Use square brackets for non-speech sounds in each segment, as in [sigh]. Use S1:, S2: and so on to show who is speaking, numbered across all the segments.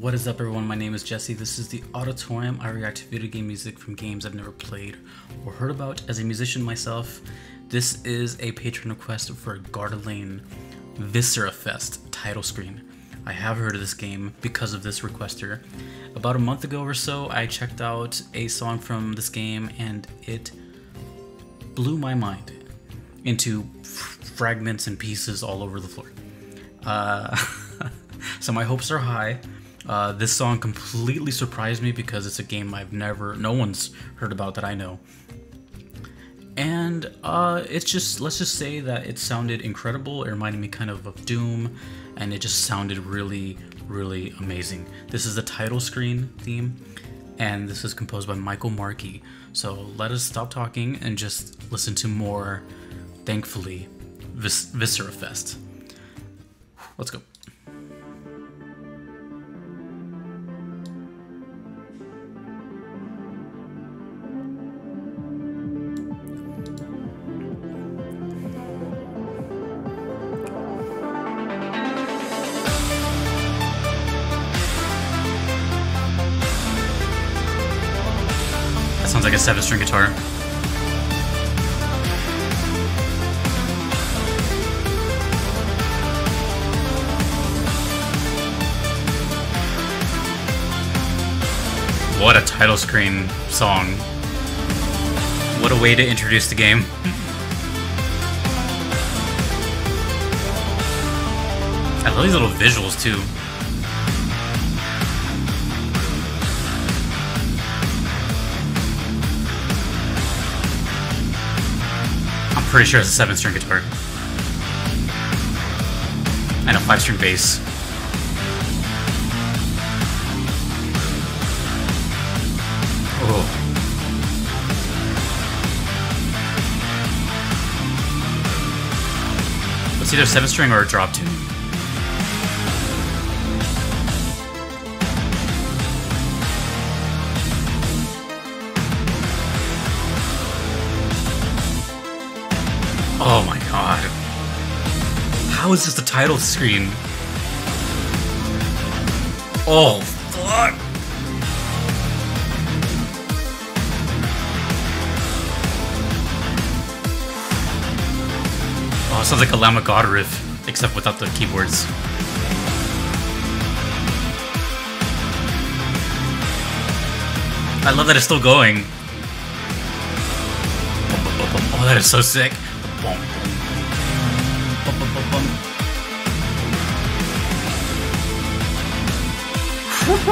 S1: What is up, everyone? My name is Jesse. This is the Auditorium. I react to video game music from games I've never played or heard about. As a musician myself, this is a Patreon request for Gardelain Viscera Fest title screen. I have heard of this game because of this requester. About a month ago or so, I checked out a song from this game and it blew my mind into fragments and pieces all over the floor. Uh, [laughs] so my hopes are high. Uh, this song completely surprised me because it's a game I've never, no one's heard about that I know. And uh, it's just, let's just say that it sounded incredible. It reminded me kind of of Doom, and it just sounded really, really amazing. This is the title screen theme, and this is composed by Michael Markie. So let us stop talking and just listen to more, thankfully, Vis- Viscerafest. Let's go. Seven string guitar. What a title screen song. What a way to introduce the game. [laughs] I love these little visuals too. Pretty sure it's a seven string guitar. And a five string bass. Oh. It's either seven string or a drop tune. Is just the title screen? Oh, fuck. Oh, it sounds like a Lamb of God riff, except without the keyboards. I love that it's still going. Oh, that is so sick. I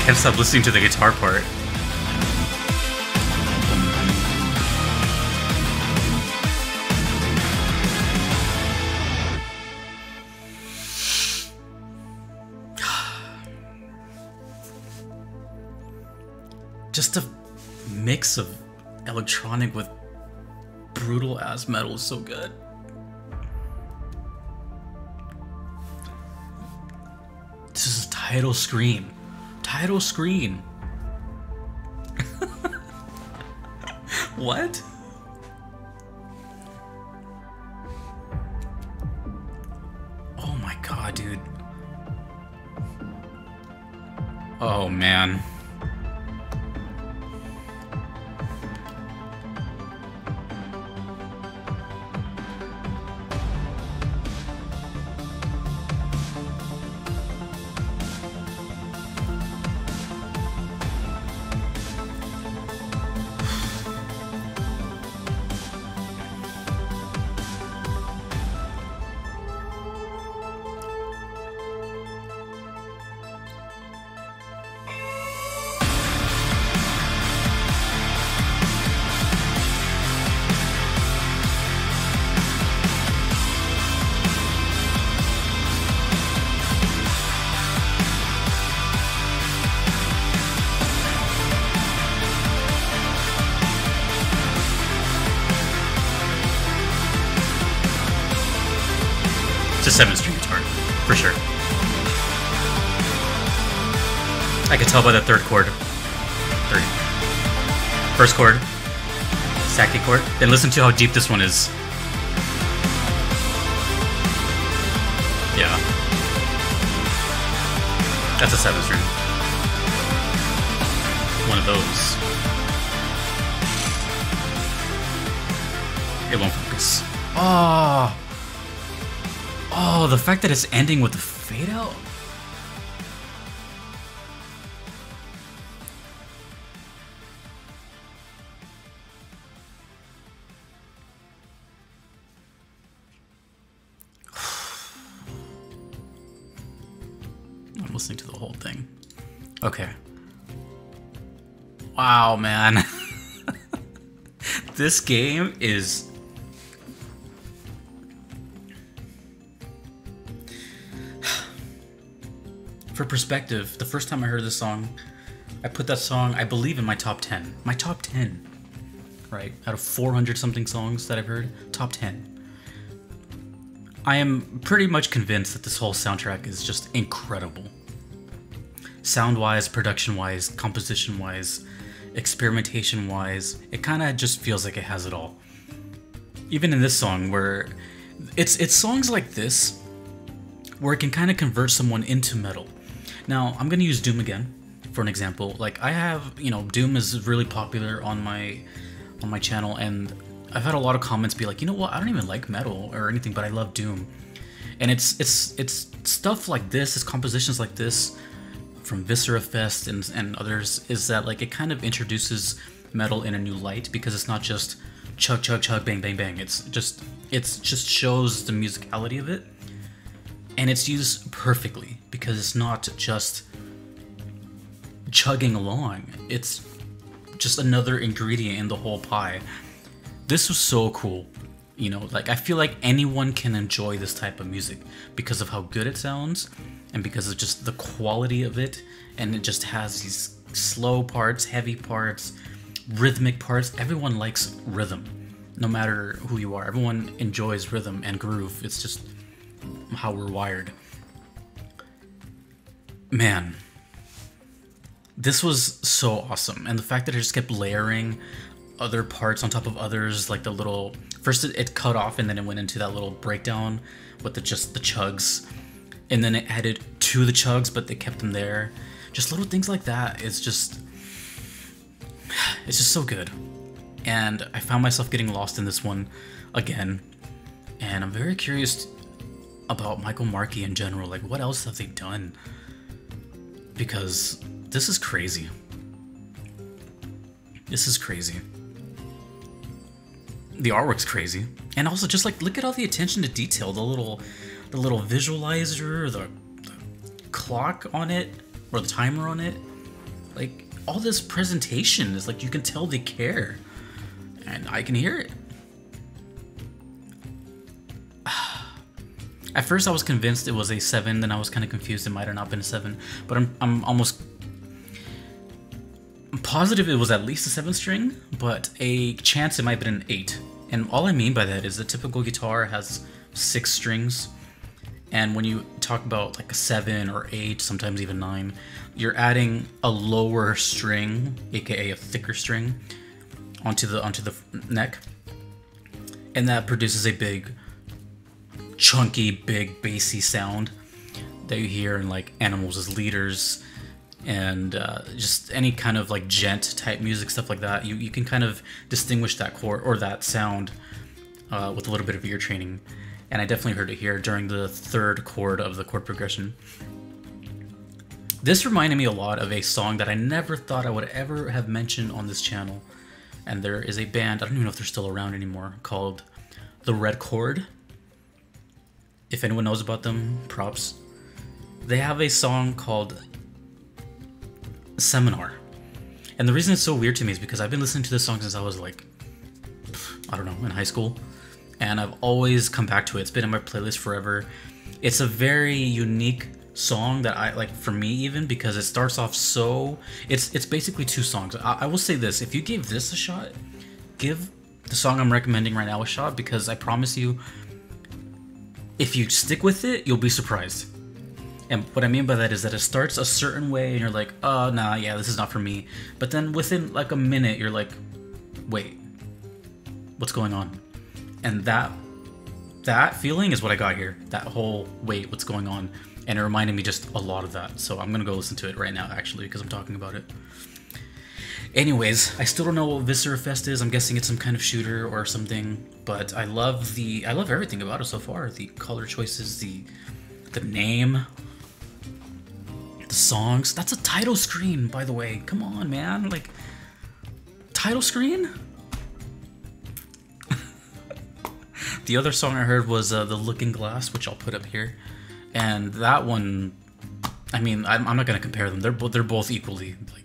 S1: can't stop listening to the guitar part. [sighs] Just a mix of electronic with brutal ass metal is so good. Title screen. Title screen. [laughs] what? Oh my god, dude. Oh man. For sure. I can tell by the third chord. Third. First chord. Second chord. Then listen to how deep this one is. Yeah. That's a seven string. One of those. It won't focus. Oh. Oh, the fact that it's ending with the fade out. [sighs] I'm listening to the whole thing. Okay. Wow, man. [laughs] this game is For perspective, the first time I heard this song, I put that song, I believe, in my top 10. My top 10. Right? Out of 400 something songs that I've heard, top 10. I am pretty much convinced that this whole soundtrack is just incredible. Sound wise, production wise, composition wise, experimentation wise, it kind of just feels like it has it all. Even in this song, where it's it's songs like this where it can kind of convert someone into metal. Now, I'm going to use Doom again for an example. Like I have, you know, Doom is really popular on my on my channel and I've had a lot of comments be like, "You know what? I don't even like metal or anything, but I love Doom." And it's it's it's stuff like this, it's compositions like this from Viscerafest and and others is that like it kind of introduces metal in a new light because it's not just chug chug chug bang bang bang. It's just it's just shows the musicality of it and it's used perfectly because it's not just chugging along. It's just another ingredient in the whole pie. This was so cool. You know like i feel like anyone can enjoy this type of music because of how good it sounds and because of just the quality of it. And it just has these slow parts heavy parts rhythmic parts. Everyone likes rhythm no matter who you are. Everyone enjoys rhythm and groove. It's just how we're wired. Man, this was so awesome. And the fact that it just kept layering other parts on top of others, like the little first it, it cut off and then it went into that little breakdown with the just the chugs. And then it added to the chugs, but they kept them there. Just little things like that. It's just it's just so good. And I found myself getting lost in this one again. And I'm very curious about Michael Markie in general. Like, what else have they done? Because this is crazy. This is crazy. The artwork's crazy, and also just like look at all the attention to detail. The little, the little visualizer, the, the clock on it, or the timer on it. Like all this presentation is like you can tell they care, and I can hear it. At first, I was convinced it was a 7, then I was kind of confused it might have not been a 7, but I'm, I'm almost positive it was at least a 7 string, but a chance it might have been an 8. And all I mean by that is the typical guitar has 6 strings, and when you talk about like a 7 or 8, sometimes even 9, you're adding a lower string, aka a thicker string, onto the onto the neck, and that produces a big chunky, big, bassy sound that you hear in like Animals as Leaders and uh, just any kind of like djent type music, stuff like that. You, you can kind of distinguish that chord or that sound uh, with a little bit of ear training. And I definitely heard it here during the third chord of the chord progression. This reminded me a lot of a song that I never thought I would ever have mentioned on this channel. And there is a band, I don't even know if they're still around anymore, called The Red Chord if anyone knows about them, props. They have a song called Seminar. And the reason it's so weird to me is because I've been listening to this song since I was like, I don't know, in high school. And I've always come back to it. It's been in my playlist forever. It's a very unique song that I like for me even because it starts off so it's it's basically two songs. I, I will say this, if you gave this a shot, give the song I'm recommending right now a shot because I promise you if you stick with it, you'll be surprised. And what I mean by that is that it starts a certain way and you're like, oh, nah, yeah, this is not for me. But then within like a minute, you're like, wait, what's going on? And that that feeling is what I got here. That whole wait, what's going on? And it reminded me just a lot of that. So I'm gonna go listen to it right now, actually, because I'm talking about it. Anyways, I still don't know what Viscerafest is. I'm guessing it's some kind of shooter or something. But I love the I love everything about it so far. The color choices, the the name, the songs. That's a title screen, by the way. Come on, man. Like title screen? [laughs] the other song I heard was uh, The Looking Glass, which I'll put up here. And that one, I mean, I'm, I'm not going to compare them. They're, bo- they're both equally like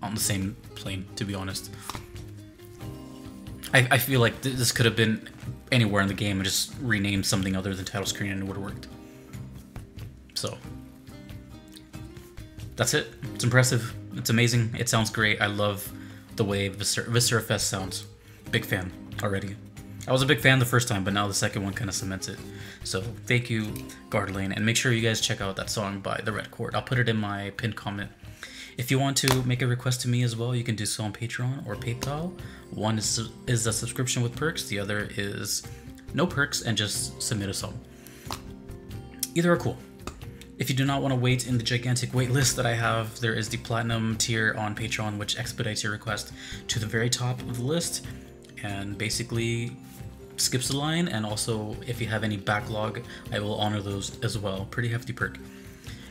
S1: on the same plane, to be honest. I, I feel like th- this could have been anywhere in the game and just renamed something other than title screen and it would have worked. So, that's it. It's impressive. It's amazing. It sounds great. I love the way Viscera, Viscerafest sounds. Big fan already. I was a big fan the first time, but now the second one kind of cements it. So thank you, Gardelain, and make sure you guys check out that song by The Red Chord. I'll put it in my pinned comment. If you want to make a request to me as well, you can do so on Patreon or PayPal. One is is a subscription with perks. The other is no perks and just submit a song. Either are cool. If you do not want to wait in the gigantic wait list that I have, there is the platinum tier on Patreon, which expedites your request to the very top of the list and basically skips the line. And also, if you have any backlog, I will honor those as well. Pretty hefty perk.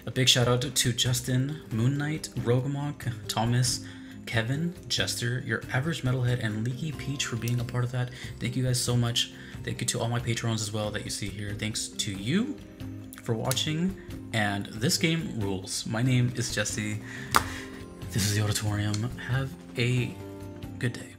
S1: A big shout out to Justin, Moon Knight, Rogamok, Thomas, Kevin, Jester, your average metalhead, and Leaky Peach for being a part of that. Thank you guys so much. Thank you to all my patrons as well that you see here. Thanks to you for watching, and this game rules. My name is Jesse. This is the Auditorium. Have a good day.